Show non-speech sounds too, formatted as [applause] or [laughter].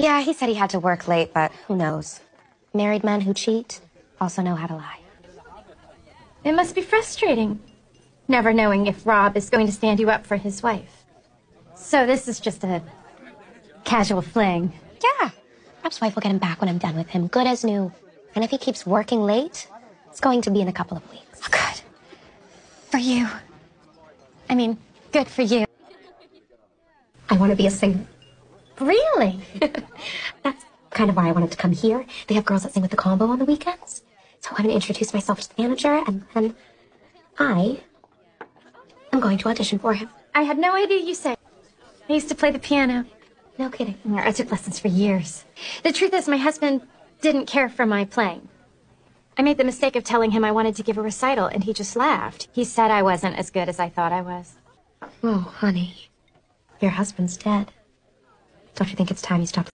Yeah, he said he had to work late, but who knows? Married men who cheat also know how to lie. It must be frustrating, never knowing if Rob is going to stand you up for his wife. So this is just a casual fling. Yeah. Rob's wife will get him back when I'm done with him, good as new. And if he keeps working late, it's going to be in a couple of weeks. Oh, good. For you. I mean, good for you. I want to be a singer. Really? [laughs] That's kind of why I wanted to come here. They have girls that sing with the combo on the weekends. So I'm going to introduce myself to the manager, and then I am going to audition for him. I had no idea you sang. I used to play the piano. No kidding. I took lessons for years. The truth is, my husband didn't care for my playing. I made the mistake of telling him I wanted to give a recital, and he just laughed. He said I wasn't as good as I thought I was. Oh, honey. Your husband's dead. Don't you think it's time you stopped